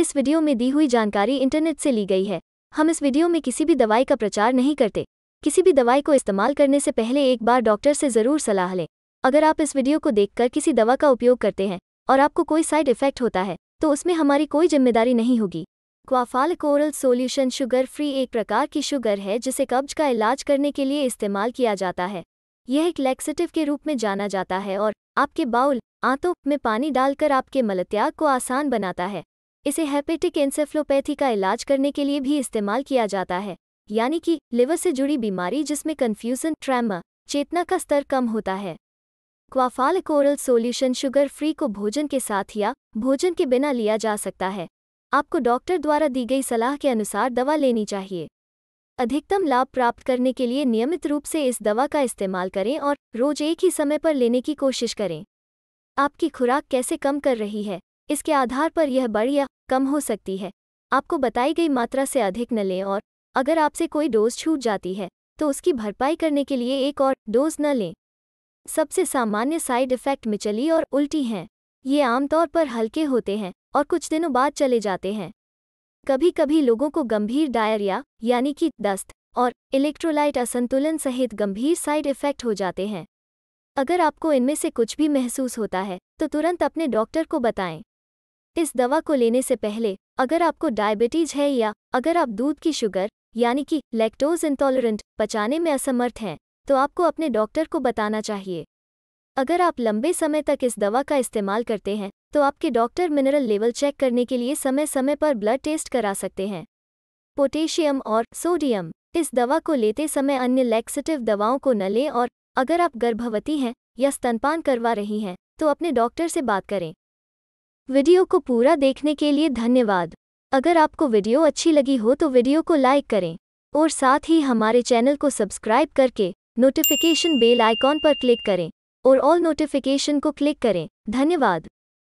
इस वीडियो में दी हुई जानकारी इंटरनेट से ली गई है। हम इस वीडियो में किसी भी दवाई का प्रचार नहीं करते। किसी भी दवाई को इस्तेमाल करने से पहले एक बार डॉक्टर से ज़रूर सलाह लें। अगर आप इस वीडियो को देखकर किसी दवा का उपयोग करते हैं और आपको कोई साइड इफ़ेक्ट होता है तो उसमें हमारी कोई ज़िम्मेदारी नहीं होगी। क्वाफाल कोरल सोल्यूशन शुगर फ्री एक प्रकार की शुगर है जिसे कब्ज का इलाज करने के लिए इस्तेमाल किया जाता है। यह एक लैक्सेटिव के रूप में जाना जाता है और आपके बाउल, आंतों में पानी डालकर आपके मलत्याग को आसान बनाता है। इसे हेपेटिक एंसेफ्लोपैथी का इलाज करने के लिए भी इस्तेमाल किया जाता है, यानी कि लिवर से जुड़ी बीमारी जिसमें कन्फ्यूज़न ट्रैमा चेतना का स्तर कम होता है। क्वाफाल कोरल सोल्यूशन शुगर फ्री को भोजन के साथ या भोजन के बिना लिया जा सकता है। आपको डॉक्टर द्वारा दी गई सलाह के अनुसार दवा लेनी चाहिए। अधिकतम लाभ प्राप्त करने के लिए नियमित रूप से इस दवा का इस्तेमाल करें और रोज एक ही समय पर लेने की कोशिश करें। आपकी खुराक कैसे कम कर रही है? इसके आधार पर यह बढ़ या कम हो सकती है। आपको बताई गई मात्रा से अधिक न लें और अगर आपसे कोई डोज छूट जाती है तो उसकी भरपाई करने के लिए एक और डोज न लें। सबसे सामान्य साइड इफ़ेक्ट मिचली और उल्टी हैं। ये आमतौर पर हल्के होते हैं और कुछ दिनों बाद चले जाते हैं। कभी कभी लोगों को गंभीर डायरिया, यानी कि दस्त और इलेक्ट्रोलाइट असंतुलन सहित गंभीर साइड इफ़ेक्ट हो जाते हैं। अगर आपको इनमें से कुछ भी महसूस होता है तो तुरंत अपने डॉक्टर को बताएँ। इस दवा को लेने से पहले, अगर आपको डायबिटीज़ है या अगर आप दूध की शुगर यानी कि लैक्टोज इंटॉलरेंट पचाने में असमर्थ हैं तो आपको अपने डॉक्टर को बताना चाहिए। अगर आप लंबे समय तक इस दवा का इस्तेमाल करते हैं तो आपके डॉक्टर मिनरल लेवल चेक करने के लिए समय समय पर ब्लड टेस्ट करा सकते हैं। पोटेशियम और सोडियम, इस दवा को लेते समय अन्य लैक्सेटिव दवाओं को न लें और अगर आप गर्भवती हैं या स्तनपान करवा रही हैं तो अपने डॉक्टर से बात करें। वीडियो को पूरा देखने के लिए धन्यवाद। अगर आपको वीडियो अच्छी लगी हो तो वीडियो को लाइक करें और साथ ही हमारे चैनल को सब्सक्राइब करके नोटिफिकेशन बेल आइकॉन पर क्लिक करें और ऑल नोटिफिकेशन को क्लिक करें। धन्यवाद।